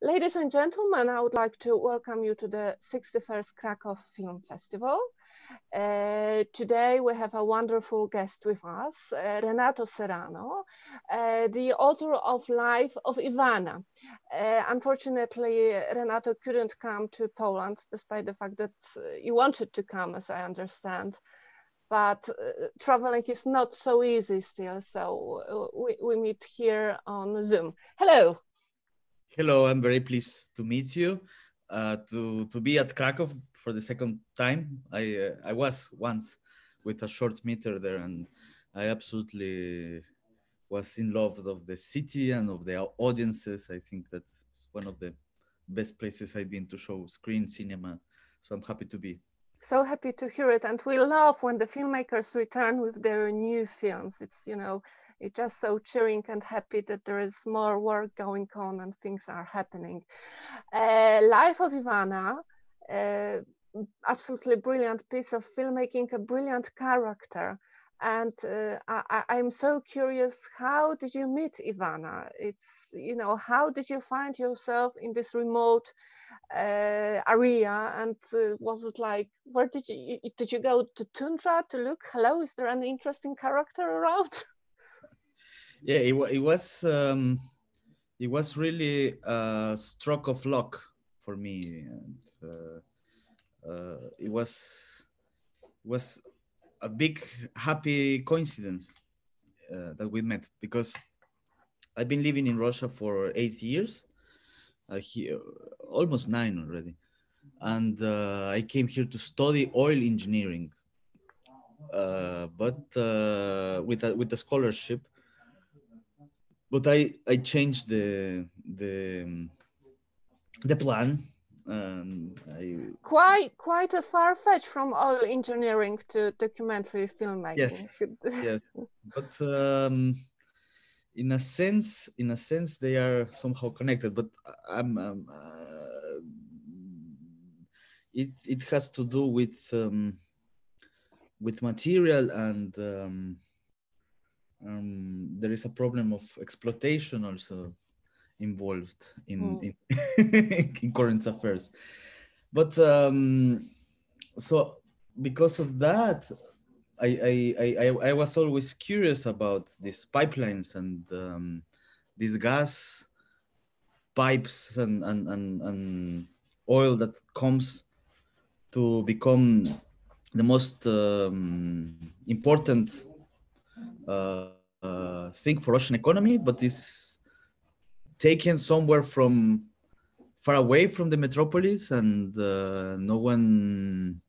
Ladies and gentlemen, I would like to welcome you to the 61st Krakow Film Festival. Uh, today we have a wonderful guest with us, uh, Renato Serrano, uh, the author of Life of Ivanna. Uh, unfortunately, Renato couldn't come to Poland despite the fact that he wanted to come, as I understand. But uh, traveling is not so easy still, so uh, we, we meet here on Zoom. Hello. Hello, I'm very pleased to meet you. to to be at Krakow for the second time. I uh, I was once with a short meter there, and I absolutely was in love of the city and of the audiences. I think that's one of the best places I've been to show screen cinema. So I'm happy to be. So happy to hear it, and we love when the filmmakers return with their new films. It's you know it's just so cheering and happy that there is more work going on and things are happening. Uh, Life of Ivanna uh, absolutely brilliant piece of filmmaking, a brilliant character. And uh, I, am so curious, how did you meet Ivanna? It's, you know, how did you find yourself in this remote uh, area? And uh, was it like, where did you, did you go to Tundra to look? Hello, is there an interesting character around? Yeah, it, it was, um, it was really a stroke of luck for me. And, uh, uh, it was was a big happy coincidence uh, that we met because I've been living in Russia for eight years, here, almost nine already, and uh, I came here to study oil engineering, uh, but uh, with a, with a scholarship. But I I changed the the the plan um, I... Quite quite a far fetch from oil engineering to documentary filmmaking. Yes, yes. but um, in a sense, in a sense, they are somehow connected. But I'm, um, uh, it it has to do with um, with material and um, um, there is a problem of exploitation also involved in mm. in, in, current affairs but um, so because of that I, I i i was always curious about these pipelines and um, these gas pipes and, and and and oil that comes to become the most um, important thing for Russian economy, but it's taken somewhere from far away from the metropolis and uh, no one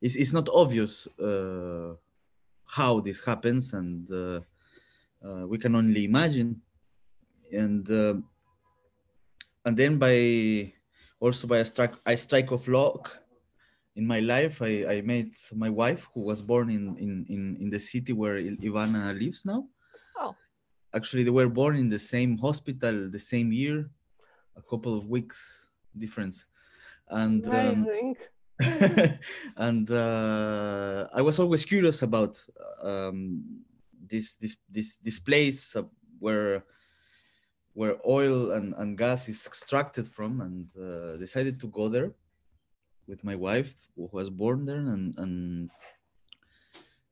it's, it's not obvious uh, how this happens and uh, uh we can only imagine. And uh, and then by also by a strike a strike of luck in my life I, I met my wife who was born in, in, in, in the city where Ivana lives now. Oh. actually they were born in the same hospital the same year a couple of weeks difference. And um, and uh, i was always curious about um, this this this this place where where oil and, and gas is extracted from and uh, decided to go there with my wife who was born there and and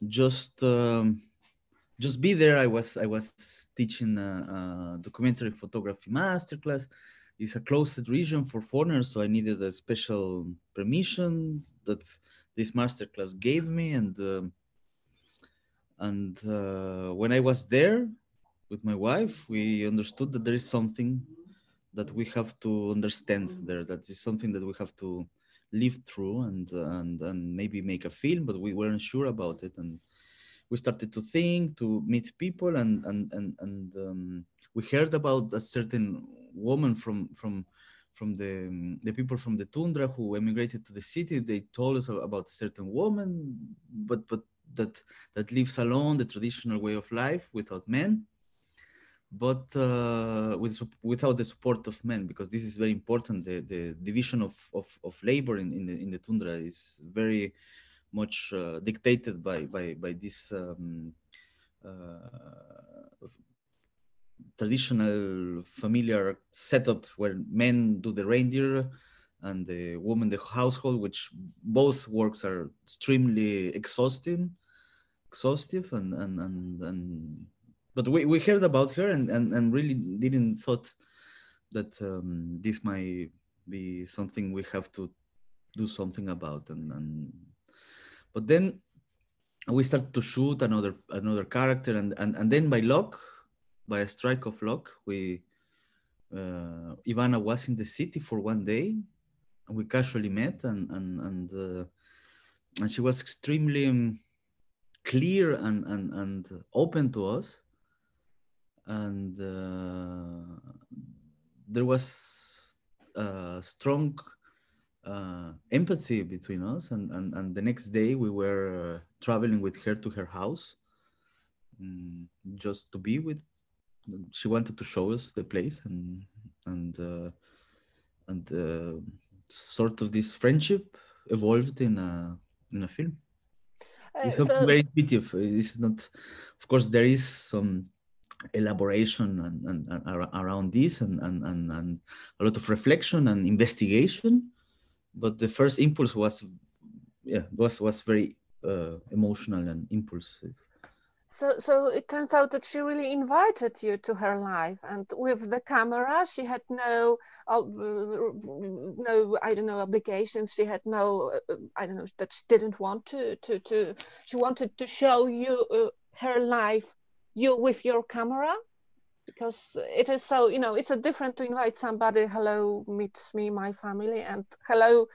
just um, just be there. I was I was teaching a, a documentary photography masterclass. It's a closed region for foreigners, so I needed a special permission that this masterclass gave me. And uh, and uh, when I was there with my wife, we understood that there is something that we have to understand there. That is something that we have to live through and and and maybe make a film, but we weren't sure about it. And we started to think, to meet people, and and and and um, we heard about a certain woman from from from the the people from the tundra who emigrated to the city. They told us about a certain woman, but but that that lives alone, the traditional way of life without men, but uh, with without the support of men, because this is very important. The the division of of, of labor in, in the in the tundra is very much uh, dictated by by by this um, uh, traditional familiar setup where men do the reindeer and the woman the household which both works are extremely exhausting exhaustive and and and, and but we, we heard about her and, and and really didn't thought that um, this might be something we have to do something about and, and but then we started to shoot another another character and and, and then by luck by a strike of luck we uh, ivanna was in the city for one day and we casually met and and and uh, and she was extremely um, clear and and and open to us and uh, there was a strong uh, empathy between us and, and and the next day we were uh, traveling with her to her house um, just to be with she wanted to show us the place and and uh, and uh, sort of this friendship evolved in a in a film. Uh, it's so, very intuitive. It's not, of course, there is some elaboration and, and, and around this and, and, and, a lot of reflection and investigation. But the first impulse was, yeah, was was very uh, emotional and impulsive. So, so it turns out that she really invited you to her life, and with the camera, she had no, uh, no, I don't know, obligations. She had no, uh, I don't know, that she didn't want to, to, to. She wanted to show you uh, her life, you with your camera, because it is so, you know, it's a different to invite somebody. Hello, meet me, my family, and hello,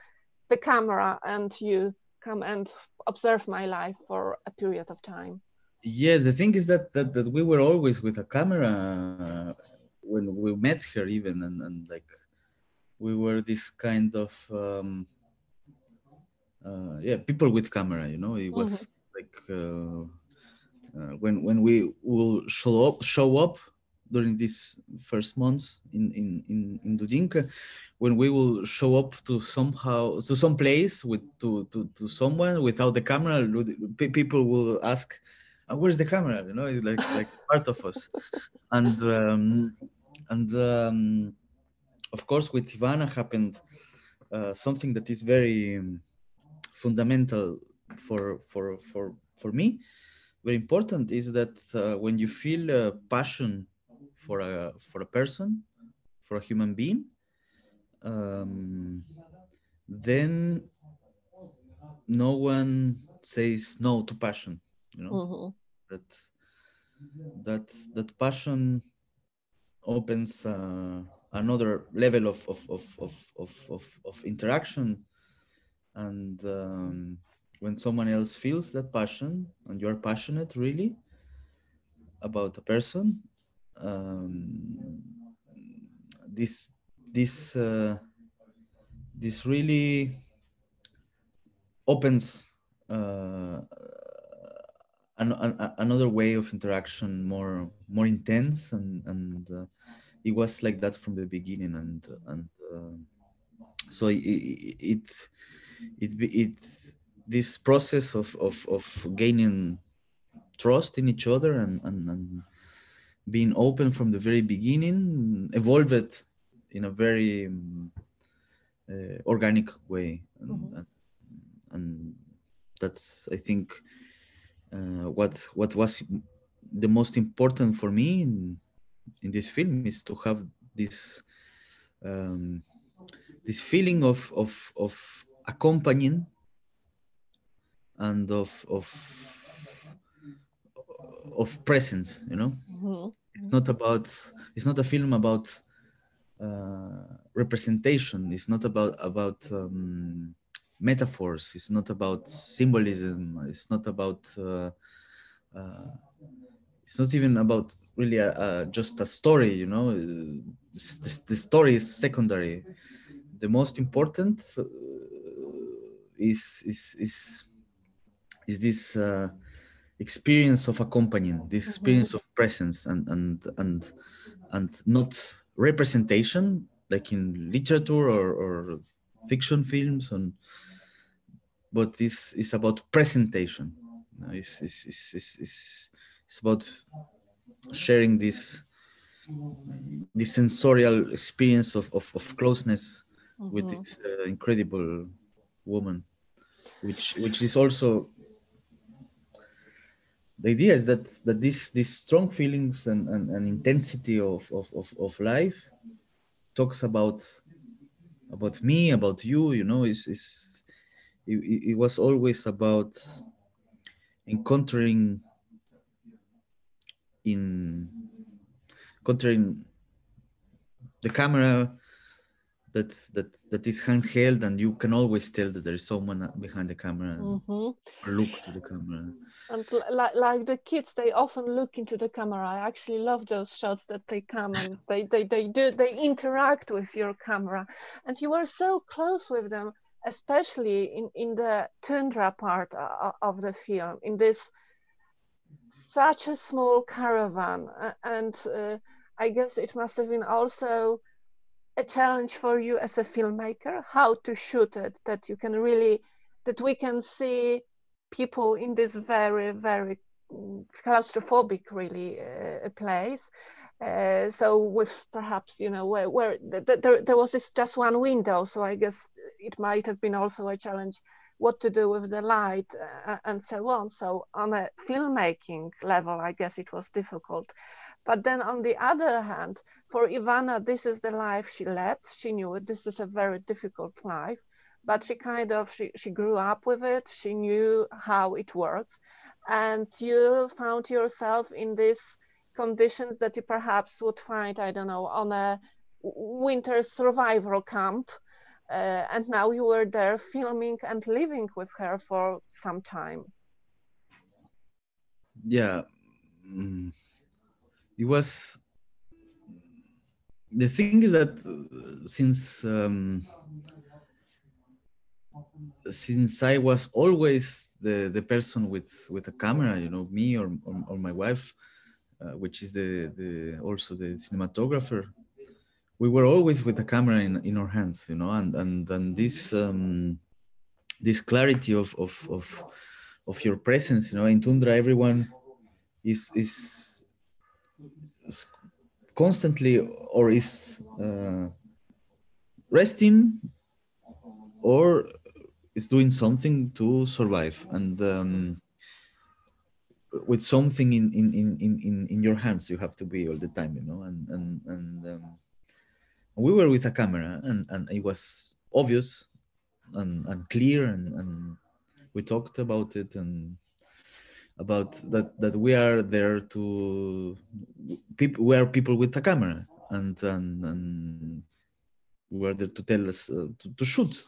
the camera, and you come and observe my life for a period of time. Yes, the thing is that that, that we were always with a camera when we met her even and, and like we were this kind of um, uh, yeah people with camera you know it was mm-hmm. like uh, uh, when when we will show up show up during these first months in in in, in Dudinka, when we will show up to somehow to some place with to to, to someone without the camera people will ask and where's the camera? You know it's like like part of us. And um, and um, of course with ivanna happened uh, something that is very um, fundamental for for for for me very important is that uh, when you feel uh, passion for a for a person for a human being um, then no one says no to passion you know mm-hmm. that that that passion opens uh, another level of of, of, of, of, of, of interaction and um, when someone else feels that passion and you're passionate really about a person um, this this uh, this really opens uh, an, an, another way of interaction more more intense and and uh, it was like that from the beginning and and uh, so it it it, it this process of, of of gaining trust in each other and, and and being open from the very beginning evolved in a very um, uh, organic way and, mm-hmm. and, that's i think uh, what what was the most important for me in, in this film is to have this um, this feeling of of of accompanying and of of of presence you know? Mm-hmm. it's not about it's not a film about uh, representation. It's not about about um, metaphors. It's not about symbolism. It's not about uh, uh, it's not even about really a, a, just a story you know? The, the, story is secondary. The most important uh, is is is is this uh, experience of accompanying this mm-hmm. experience mm-hmm. of presence and and and and not representation like in literature or, or fiction films and but this is about presentation. It's, it's, it's, it's, it's about sharing this this sensorial experience of, of, of closeness Mhm. with this uh, incredible woman which which is also the idea is that that this these strong feelings and, and, and intensity of, of, of, of life talks about about me about you you know is is it, it it was always about encountering in encountering the camera that that that is handheld and you can always tell that there is someone behind the camera and Mhm. look to the camera And li- like, like the kids, they often look into the camera. I actually love those shots that they come and they, they, they do, they interact with your camera. And you are so close with them, especially in, in the tundra part of the film, in this such a small caravan. And uh, I guess it must have been also a challenge for you as a filmmaker, how to shoot it, that you can really, that we can see people in this very very mm, claustrophobic really uh, place uh, so with perhaps you know where, where th- th- there, there was this just one window so i guess it might have been also a challenge what to do with the light uh, and so on. So on a filmmaking level i guess it was difficult but then on the other hand for ivanna this is the life she led. She knew it. This is a very difficult life. But she kind of she, she grew up with it. She knew how it works. And you found yourself in these conditions that you perhaps would find i don't know on a winter survival camp. Uh, and now you were there filming and living with her for some time. Yeah. Mm, it was the thing is that uh, since um, since i was always the the person with with a camera you know me or or, or my wife uh, which is the the also the cinematographer we were always with the camera in in our hands you know and and and this um this clarity of of of of your presence you know in tundra everyone is is, is constantly or is uh, resting or is doing something to survive and um, with something in, in in in in your hands you have to be all the time you know and and and um, we were with a camera and and it was obvious and and clear and and we talked about it and about that that we are there to people we are people with a camera and and, and we are there to tell us uh, to, to shoot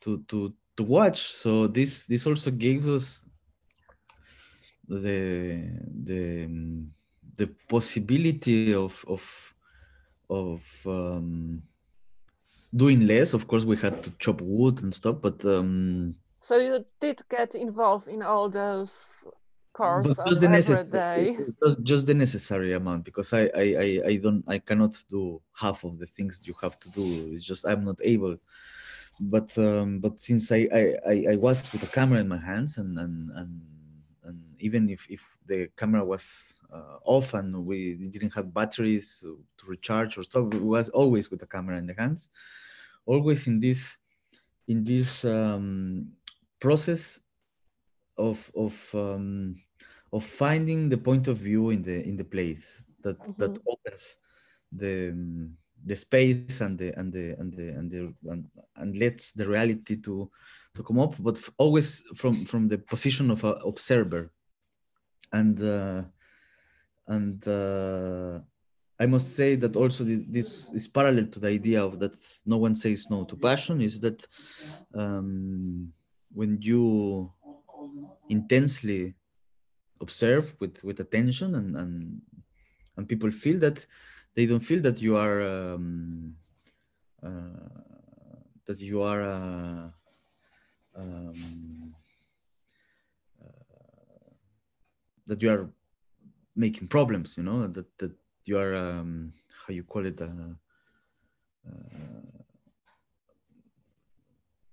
to to to watch. So this this also gave us the the the possibility of of of um, doing less. Of course we had to chop wood and stuff but um so you did get involved in all those course but just the every necessary day. just, the necessary amount because I, I i i don't i cannot do half of the things you have to do. It's just i'm not able. But um but since i i i, I was with a camera in my hands and and and, and even if if the camera was uh, off and we didn't have batteries to, to recharge or stuff it was always with the camera in the hands. Always in this in this um process of of um, of finding the point of view in the in the place that that Mhm. opens the um, the space and the and the and the and the and, and lets the reality to to come up but always from from the position of an observer and uh, and uh, I must say that also this is parallel to the idea of that no one says no to passion is that um, when you intensely observe with with attention and and and people feel that they don't feel that you are um, uh, that you are uh, um, uh, that you are making problems you know that that you are um, how you call it uh, uh,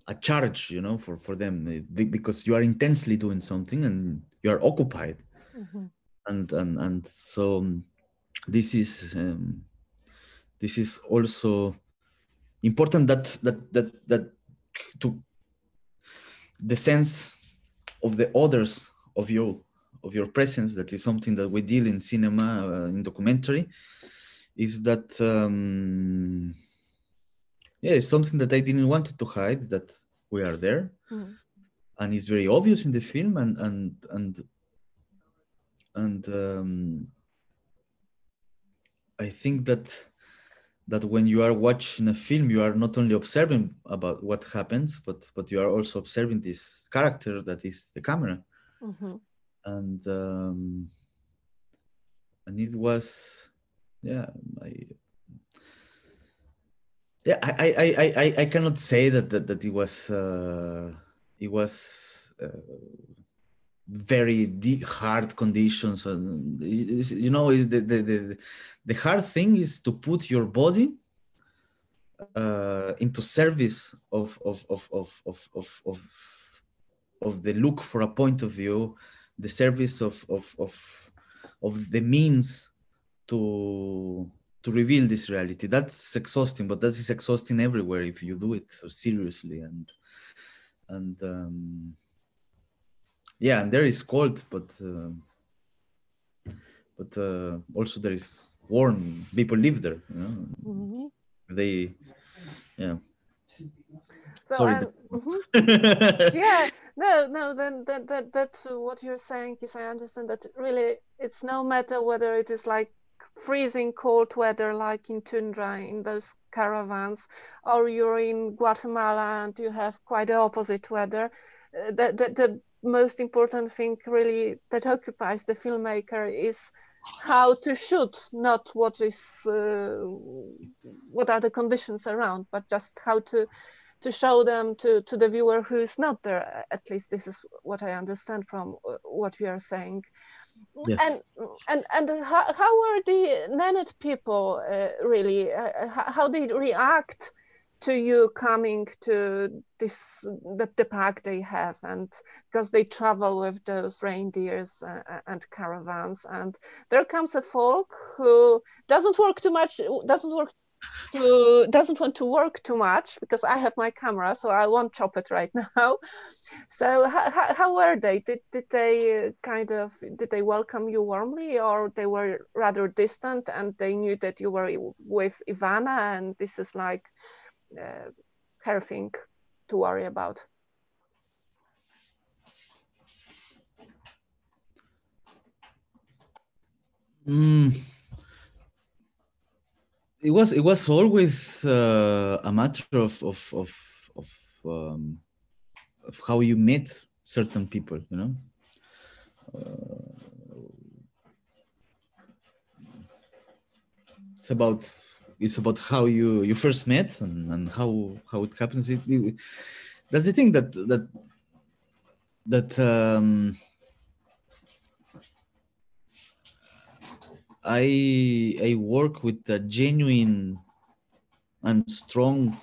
a charge you know for for them because you are intensely doing something and you are occupied Mhm. and and and so um, this is um, this is also important that that that that to the sense of the others of your of your presence that is something that we deal in cinema uh, in documentary is that um, yeah it's something that i didn't want to hide that we are there mm. And it's very obvious in the film and and and and um, i think that that when you are watching a film you are not only observing about what happens but but you are also observing this character that is the camera mm-hmm. and um, and it was yeah I, yeah I, I i i i cannot say that that, that it was uh, it was uh, very deep, hard conditions. And you know is the, the the the hard thing is to put your body uh, into service of of, of of of of of of the look for a point of view the service of of of of the means to to reveal this reality. That's exhausting but that is exhausting everywhere if you do it so seriously. And and um, yeah and there is cold but uh, but uh, also there is warm people live there you know mm-hmm. they yeah so Sorry, um, mm-hmm. yeah no no then that, that that's what you're saying is i understand that really it's no matter whether it is like freezing cold weather like in tundra in those caravans or you're in guatemala and you have quite the opposite weather uh, the, the, the most important thing really that occupies the filmmaker is how to shoot not what is uh, what are the conditions around but just how to to show them to to the viewer who is not there. At least this is what i understand from uh, what you are saying and and and how, how were the Nenets people uh, really uh, how they react to you coming to this the, the park they have? And because they travel with those reindeers uh, uh, and caravans and there comes a folk who doesn't work too much doesn't work who doesn't want to work too much because I have my camera, so I won't chop it right now. So how, how were they? Did, did they kind of did they welcome you warmly, or they were rather distant and they knew that you were with Ivanna and this is like uh, her thing to worry about. Mm. It was it was always uh, a matter of of of of, um, of how you meet certain people, you know. Uh, it's about it's about how you you first met and, and how how it happens it, it, that's the thing that that that um, i i work with a genuine and strong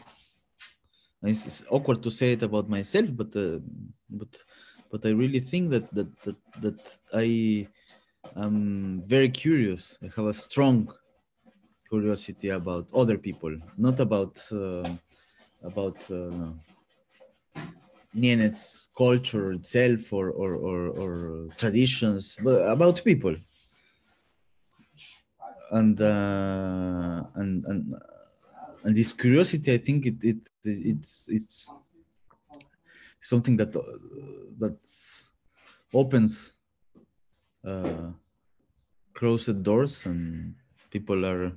it's, awkward to say it about myself but uh, but but i really think that that that, that i am very curious i have a strong curiosity about other people, not about uh, about uh, Nenets culture itself or, or, or, or traditions, but about people. And uh, and and and this curiosity, I think it, it it's it's something that that opens uh, closed doors and people are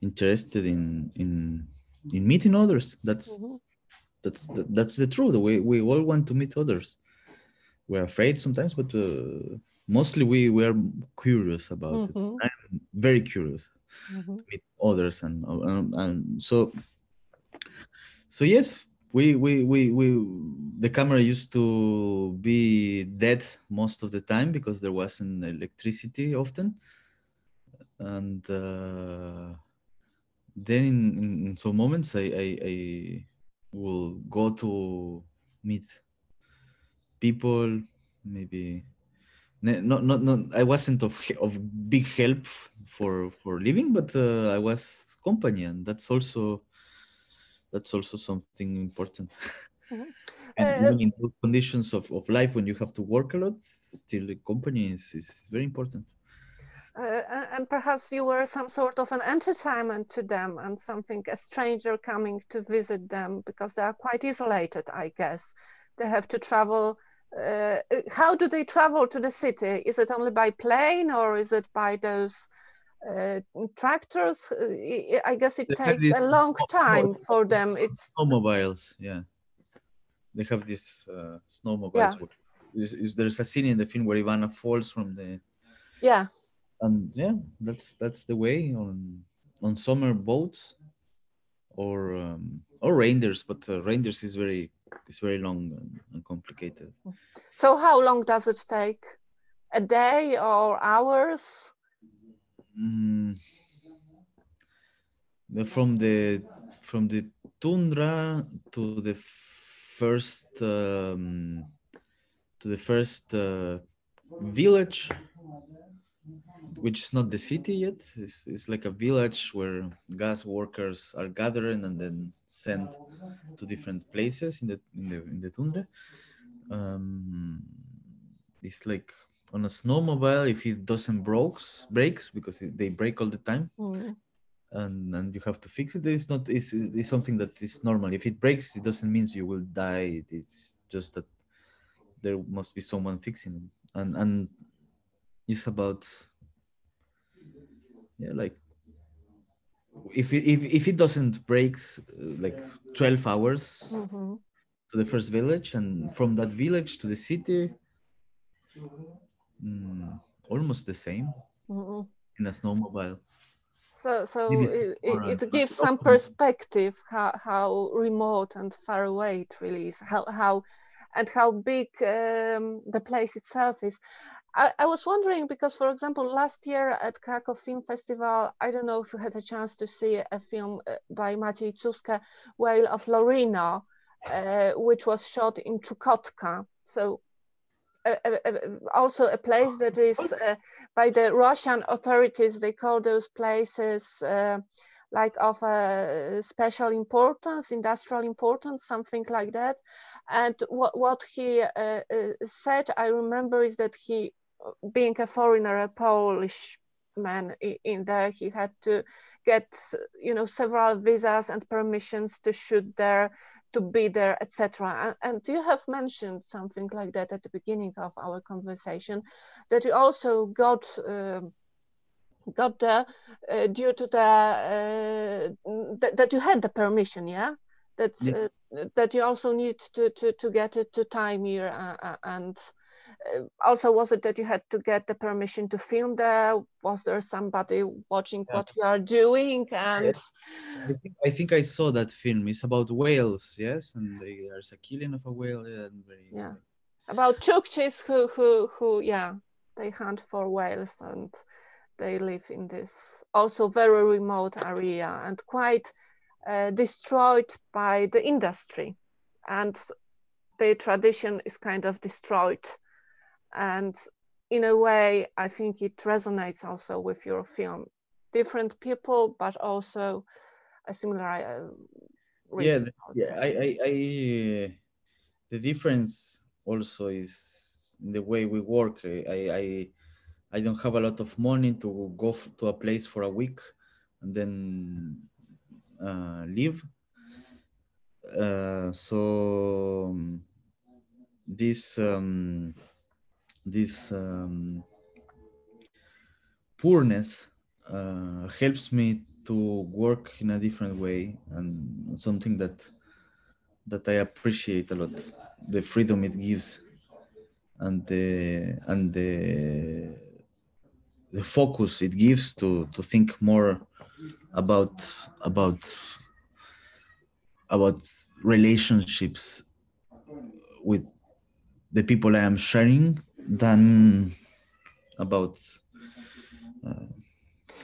interested in in in meeting others. That's mm-hmm. that's the, that's the truth. We we all want to meet others. We're afraid sometimes but uh, mostly we we are curious about mm-hmm. it i'm very curious mm-hmm. to meet others and um, and so so yes we, we we we the camera used to be dead most of the time because there wasn't electricity often and uh, then in, in some moments I, I, I will go to meet people maybe not not not I wasn't of of big help for for living, but uh, I was company, and that's also that's also something important. Mm-hmm. and uh, in conditions of, of life when you have to work a lot, still the company is, is very important. Uh, and perhaps you were some sort of an entertainment to them and something a stranger coming to visit them because they are quite isolated i guess they have to travel uh, how do they travel to the city? Is it only by plane or is it by those uh, tractors? Uh, i guess it they takes a long time for them. it's snowmobiles yeah. They have these uh, snowmobiles yeah. is, is, there's a scene in the film where ivanna falls from the yeah. and yeah that's that's the way on on summer boats or um, or reindeers but uh, reindeers is very is very long and, and, complicated. So how long does it take? A day or hours? Mm, from the from the tundra to the first um, to the first uh, village which is not the city yet. It's, it's like a village where gas workers are gathering and then sent to different places in the in the in the tundra. Um, it's like on a snowmobile if it doesn't breaks breaks because it, they break all the time. Mm. And, and you have to fix it. It's not. It's, it's something that is normal. If it breaks, it doesn't mean you will die. It's just that there must be someone fixing it. And and it's about yeah like if it, if, if it doesn't break uh, like 12 hours mm-hmm. to the first village and from that village to the city mm, almost the same mm-hmm. in a snowmobile so so it, it, it gives some perspective how, how remote and far away it really is how how and how big um, the place itself is I, I, was wondering because, for example, last year at Krakow Film Festival, I don't know if you had a chance to see a film uh, by Maciej Cuske, Whale of Lorino, uh, which was shot in Chukotka. So uh, uh, also a place that is uh, by the Russian authorities, they call those places uh, like of a special importance, industrial importance, something like that. And what, what he said, I remember, is that he being a foreigner, a Polish man in there, he had to get, you know, several visas and permissions to shoot there, to be there, etc. And, and you have mentioned something like that at the beginning of our conversation, that you also got. Uh, got there uh, due to the uh, th that you had the permission yeah that yeah. Uh, that you also need to to to get it to time here uh, and also was it that you had to get the permission to film there? Was there somebody watching yeah. what you are doing? And I think, I think, I saw that film. It's about whales yes? And there's a killing of a whale and very, yeah. about chukchis who who who yeah they hunt for whales and they live in this also very remote area and quite uh, destroyed by the industry. And the tradition is kind of destroyed and in a way i think it resonates also with your film. Different people but also a similar uh, yeah yeah I, I, I the difference also is in the way we work. I i i don't have a lot of money to go to a place for a week and then uh, leave. Uh, so this um, this um, poorness uh, helps me to work in a different way and something that that I appreciate a lot. The freedom it gives and the and the the focus it gives to to think more about about about relationships with the people I am sharing than about uh,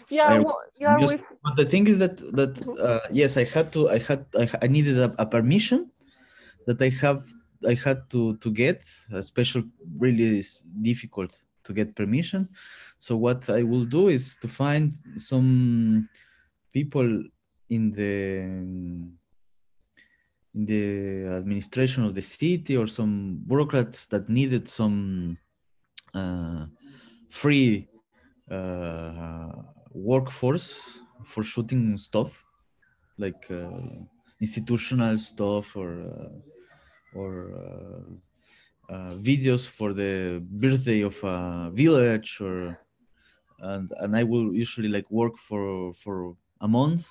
yeah, well, yeah just, but the thing is that that uh, yes i had to i had i, I needed a, a, permission that i have i had to to get a special really difficult to get permission. So what I will do is to find some people in the in the administration of the city or some bureaucrats that needed some free uh, workforce for shooting stuff like uh, institutional stuff or uh, or uh, uh, videos for the birthday of a village or and and I will usually like work for for a month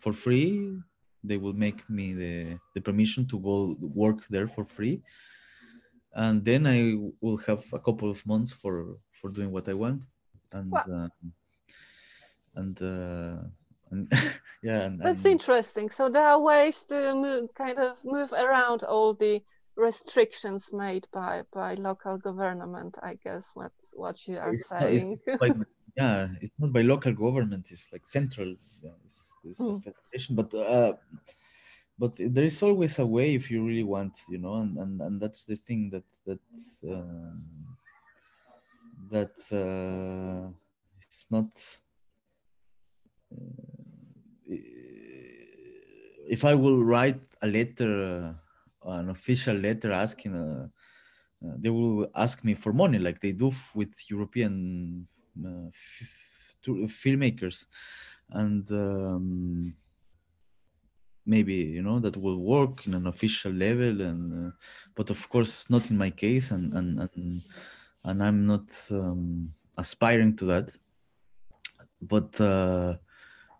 for free. They will make me the the permission to go work there for free and then i will have a couple of months for for doing what i want. And uh, and uh, and yeah and, that's and, interesting. So there are ways to move, kind of move around all the restrictions made by by local government i guess what's what you are saying. not, yeah it's not by local government it's like central yeah, it's, it's Mm. but uh but there is always a way if you really want you know and and, and that's the thing that that um, that uh, it's not uh, if i will write a letter uh, an official letter asking uh, uh, they will ask me for money like they do with european uh, filmmakers. And um, maybe you know that will work in an official level and uh, but of course not in my case and and and, and i'm not um, aspiring to that. But uh,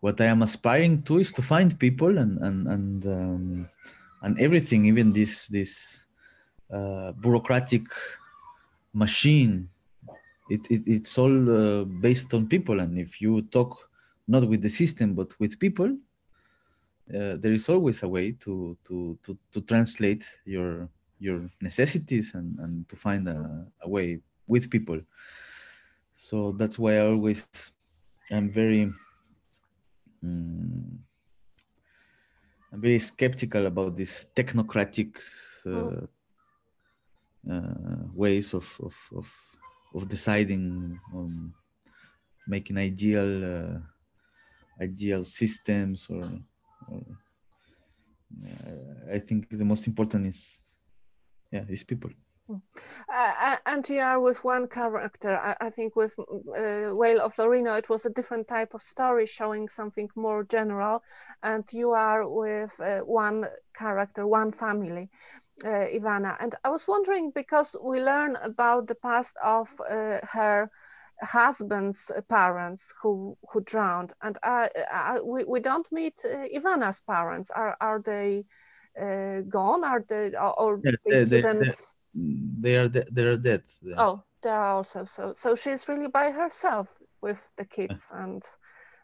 what i am aspiring to is to find people and and and um, and everything even this this uh, bureaucratic machine. It, it it's all uh, based on people. And if you talk not with the system but with people uh, there is always a way to to to, to translate your your necessities and and to find a, a way with people. So that's why i always i'm very mm, i'm very skeptical about these technocratic uh, uh, ways of, of of of deciding on making ideal uh, ideal systems or, I think the most important is yeah is people. Uh, and you are with one character. I, I think with uh, Whale of Lorino, it was a different type of story showing something more general. And you are with uh, one character, one family, uh, Ivanna. And I was wondering because we learn about the past of uh, her husband's parents who who drowned, and I, I, we we don't meet uh, Ivanna's parents. Are are they gone? Are they or, Yeah, they, they- they- didn't? they- are de- they are dead. Yeah. Oh, they are also so. So she's really by herself with the kids, and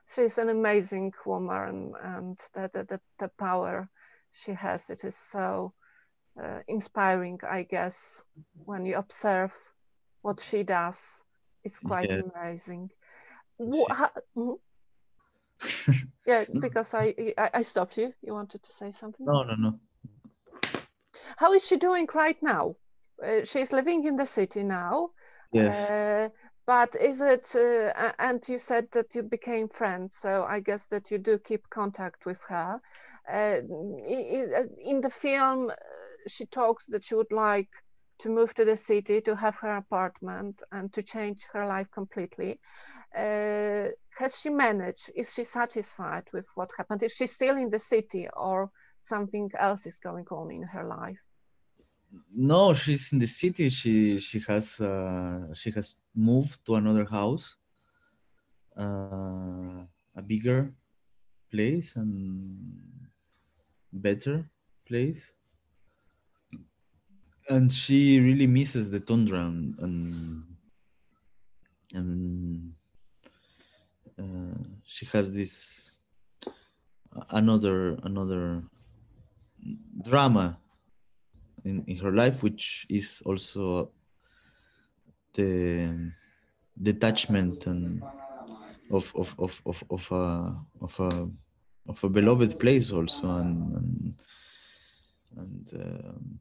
she's an amazing woman, and the the the, the power she has, it is so uh, inspiring, I guess, when you observe what she does. It's quite Yeah. amazing. She- Wha- ha- yeah, because I, I stopped you. You wanted to say something. no no no. How is she doing right now? Uh, she's living in the city now. Yes. Uh, but is it, uh, and you said that you became friends, so I guess that you do keep contact with her. Uh, in the film, uh, she talks that she would like to move to the city, to have her apartment, and to change her life completely. Uh, has she managed? Is she satisfied with what happened? Is she still in the city, or something else is going on in her life? no, she's in the city. She she has uh, she has moved to another house, uh, a bigger place and better place. And she really misses the tundra and and, and uh, she has this another another drama in, in her life, which is also the detachment and of of of of of a of a of a beloved place also and and, and um,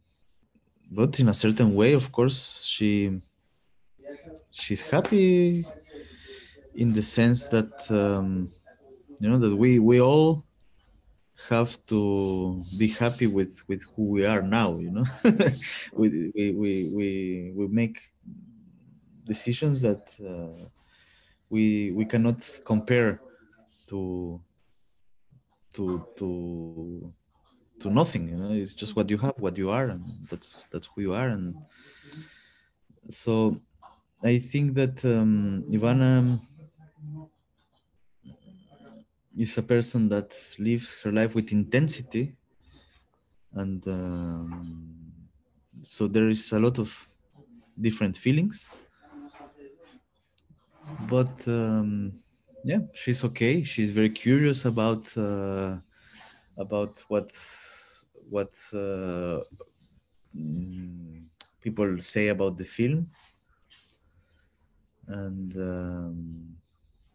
but in a certain way of course she she's happy in the sense that um, you know that we we all have to be happy with with who we are now you know? We, we we we make decisions that uh, we we cannot compare to to to to nothing you know? It's just what you have what you are and that's that's who you are and so i think that um, ivanna is a person that lives her life with intensity and um, so there is a lot of different feelings. But um, yeah she's okay. She's very curious about uh, about what what uh, mm, people say about the film and um,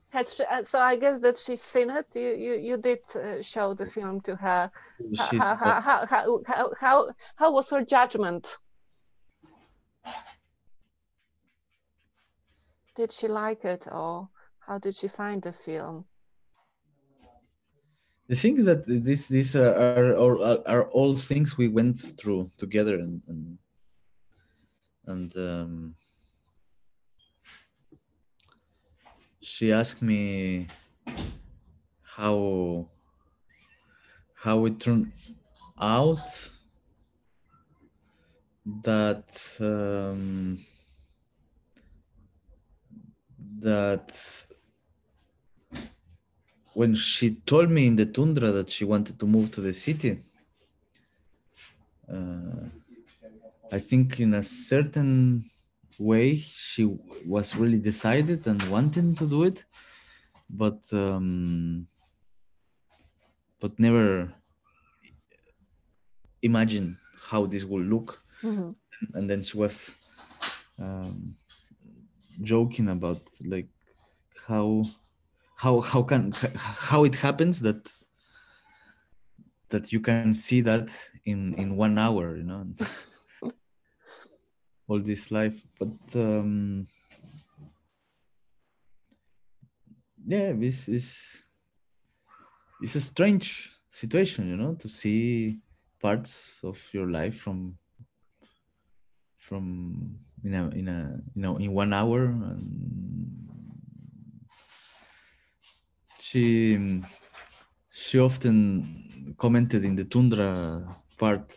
Has she, uh, so I guess that she's seen it. You you, you did uh, show the film to her. How, how, how, how, how, how, how was her judgment? Did she like it or how did she find the film? The thing is that this these are are, are, are all things we went through together and and, and um, she asked me how how it turned out that um, that when she told me in the tundra that she wanted to move to the city, uh, I think in a certain way she was really decided and wanting to do it, but um, but never imagine how this would look. Mhm. And then she was um, joking about like how how how can how it happens that that you can see that in in one hour you know? All this life but um yeah this is it's a strange situation you know to see parts of your life from from you know in a you know in one hour and she she often commented in the tundra part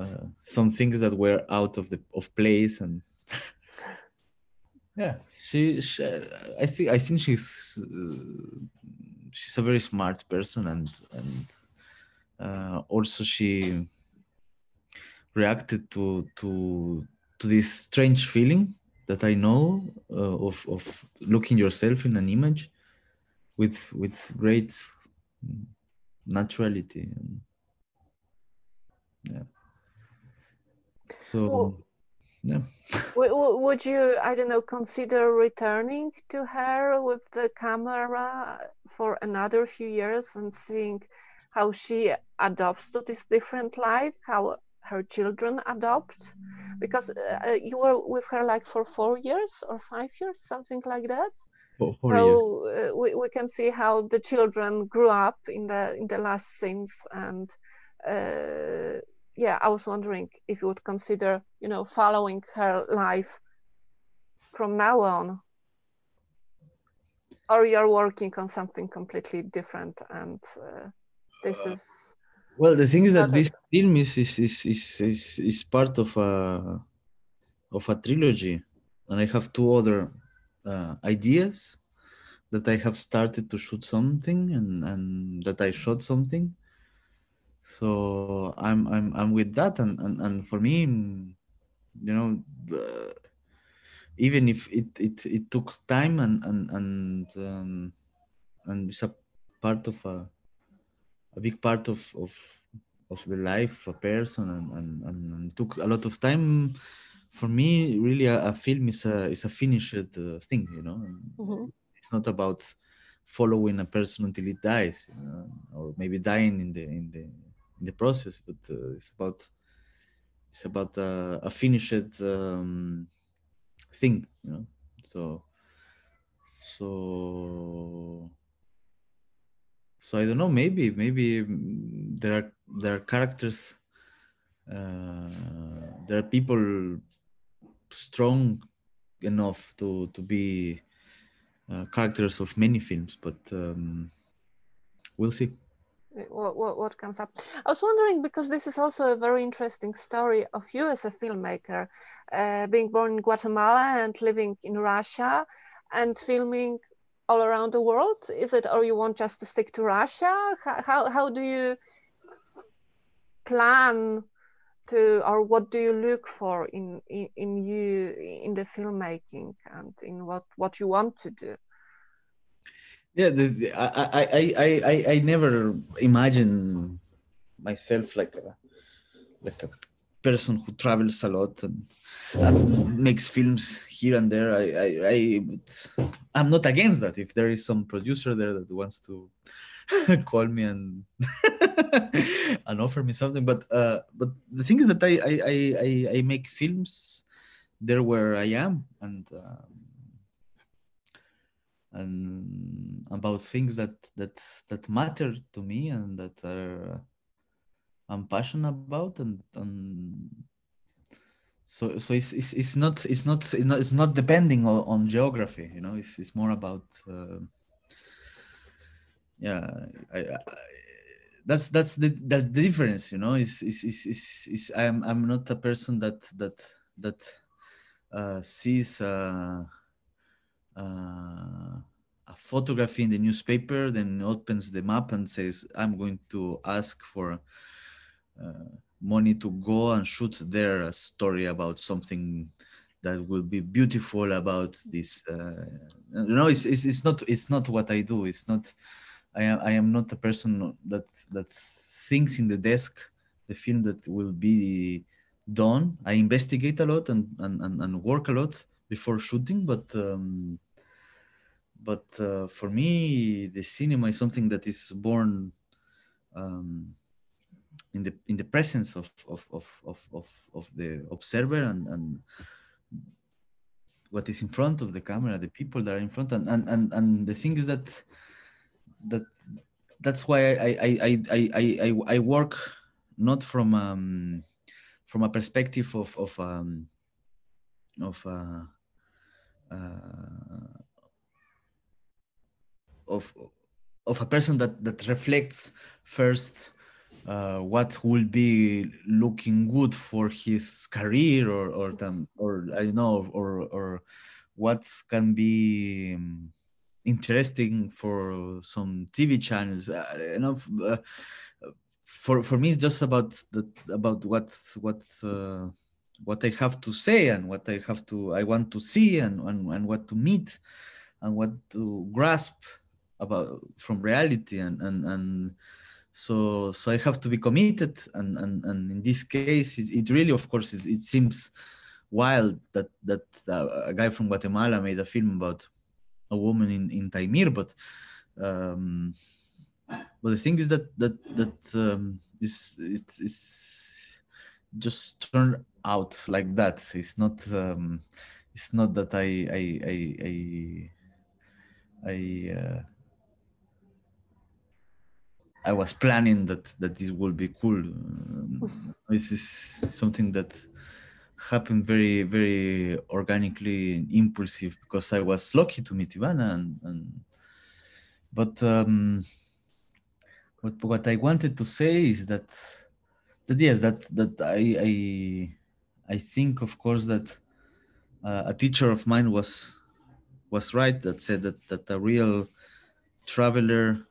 uh, some things that were out of the of place and yeah she, she i think i think she's uh, she's a very smart person and and uh, also she reacted to to to this strange feeling that i know uh, of of looking yourself in an image with with great naturality and yeah so yeah would you, I don't know, consider returning to her with the camera for another few years and seeing how she adopts to this different life, how her children adopt? Because uh, uh, you were with her like for four years or five years, something like that. For, for So uh, we, we can see how the children grew up in the in the last scenes and uh, yeah i was wondering if you would consider you know following her life from now on or you're working on something completely different and uh, this is Well, the thing is that this film is is is is is, is part of a of a trilogy, and I have two other uh, ideas that I have started to shoot something and and that I shot something. So I'm I'm I'm with that, and and, and for me, mm, you know, uh, even if it it it took time and and and um, and it's a part of a a big part of of of the life of a person and, and, and, and took a lot of time for me really a, a film is a is a finished uh, thing you know Mhm. it's not about following a person until it dies you know, or maybe dying in the in the in the process but uh, it's about it's about uh, a finished um, thing you know so so so i don't know maybe maybe mm, there are there are characters uh, there are people strong enough to to be uh, characters of many films but um, we'll see what, what, what comes up. I was wondering because this is also a very interesting story of you as a filmmaker, uh, being born in Guatemala and living in Russia and filming all around the world. Is it, or you want just to stick to Russia? How, how, how do you plan to, or what do you look for in, in, in you, in the filmmaking and in what, what you want to do? yeah the, the, I, I i i i never imagine myself like a like a person who travels a lot and, and makes films here and there i i, I i'm not against that if there is some producer there that wants to call me and and offer me something. But uh but the thing is that i i i i make films there where i am and um, and about things that that that matter to me and that are I'm passionate about and and so so it's it's, it's not it's not it's not depending on, on geography you know? It's it's more about uh, yeah I, I, that's that's the that's the difference you know is is is is, I'm I'm not a person that that that uh, sees uh, uh, a photography in the newspaper, then opens the map and says, "I'm going to ask for uh, money to go and shoot there a story about something that will be beautiful about this." Uh, you know, it's, it's it's not it's not what I do. It's not. I am I am not a person that that thinks in the desk the film that will be done. I investigate a lot and and, and, and work a lot before shooting, but um, but uh, for me, the cinema is something that is born um, in the in the presence of of of of, of, of the observer and, and what is in front of the camera, the people that are in front, and and and, and the thing is that that that's why I I I I I, I work not from um, from a perspective of of um, of uh, uh, of of a person that that reflects first uh, what will be looking good for his career or or or I know or or what can be um, interesting for some TV channels. Uh, you know, uh, for for me, it's just about the about what what uh, what I have to say and what I have to I want to see and and, and what to meet and what to grasp about from reality and and and so so i have to be committed and and, and in this case it, really of course it seems wild that that uh, a guy from guatemala made a film about a woman in in taimyr but um but the thing is that that that um is it's it's just turned out like that it's not um it's not that i i i i I uh, I was planning that that this would be cool. this is something that happened very very organically and impulsive because I was lucky to meet Ivanna and, and but um, what what I wanted to say is that that yes that that I I I think of course that uh, a teacher of mine was was right that said that that a real traveler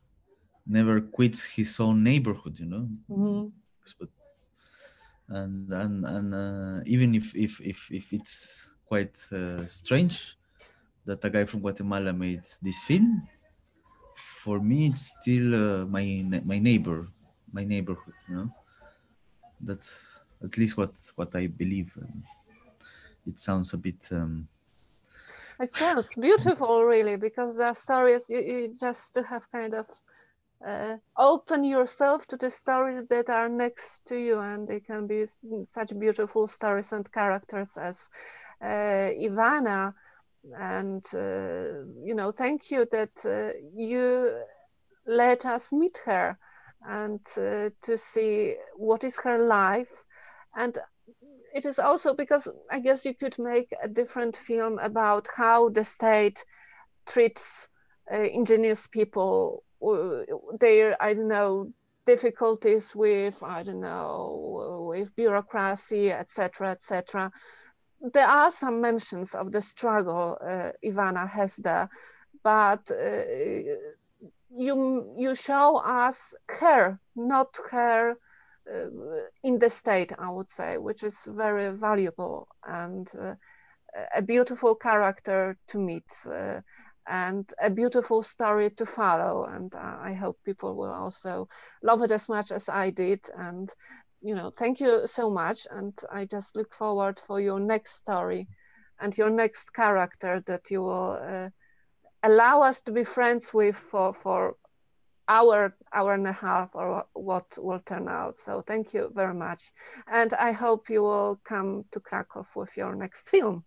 never quits his own neighborhood you know mm-hmm. but, and and and uh, even if if if if it's quite uh, strange that a guy from guatemala made this film for me it's still uh, my my neighbor my neighborhood you know? That's at least what what i believe. And it sounds a bit um, it sounds beautiful really because the stories you, you just have kind of uh, open yourself to the stories that are next to you and they can be such beautiful stories and characters as uh, Ivanna and uh, you know, thank you that uh, you let us meet her and uh, to see what is her life. And it is also because I guess you could make a different film about how the state treats uh, ingenious people, their, I don't know, difficulties with, I don't know, with bureaucracy, etc., etc. There are some mentions of the struggle uh, Ivanna has there, but uh, you you show us her, not her uh, in the state, I would say, which is very valuable and uh, a beautiful character to meet uh, and a beautiful story to follow. And I hope people will also love it as much as I did. And you know, thank you so much. And I just look forward for your next story and your next character that you will uh, allow us to be friends with for for hour hour and a half or what will turn out so thank you very much and i hope you will come to krakow with your next film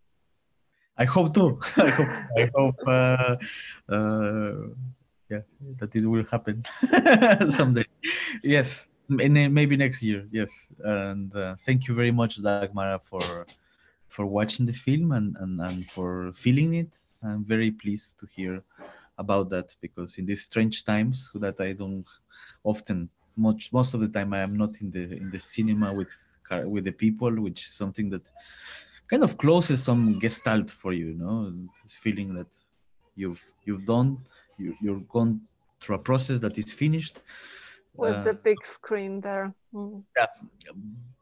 i hope too. I hope i hope uh, uh, yeah that it will happen someday. Yes maybe next year yes. And uh, thank you very much dagmara for for watching the film and, and and for feeling it. I'm very pleased to hear about that because in these strange times that I don't often much most of the time I am not in the in the cinema with with the people, which is something that kind of closes some gestalt for you, you know, this feeling that you've you've done, you you've gone through a process that is finished. With uh, the big screen there. Mm. Yeah.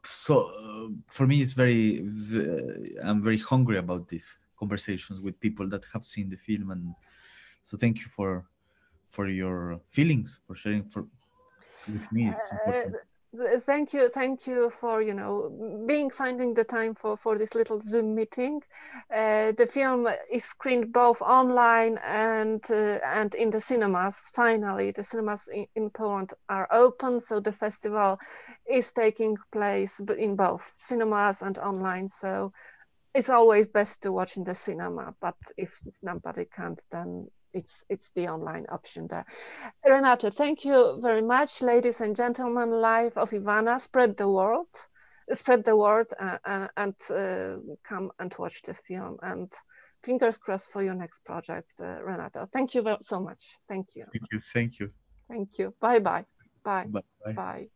So uh, for me, it's very. I'm very hungry about these conversations with people that have seen the film and so thank you for for your feelings for sharing for with me uh, thank you thank you for you know being finding the time for for this little zoom meeting. Uh, the film is screened both online and uh, and in the cinemas. Finally the cinemas in, in, poland are open so the festival is taking place in both cinemas and online. So it's always best to watch in the cinema but if nobody can't then it's it's the online option there. Renato, thank you very much, ladies and gentlemen. Live of Ivanna, spread the word, spread the word, uh, uh, and uh, come and watch the film. And fingers crossed for your next project, uh, Renato. Thank you so much. Thank you. Thank you. Thank you. Thank you. Bye bye. Bye. Bye. Bye.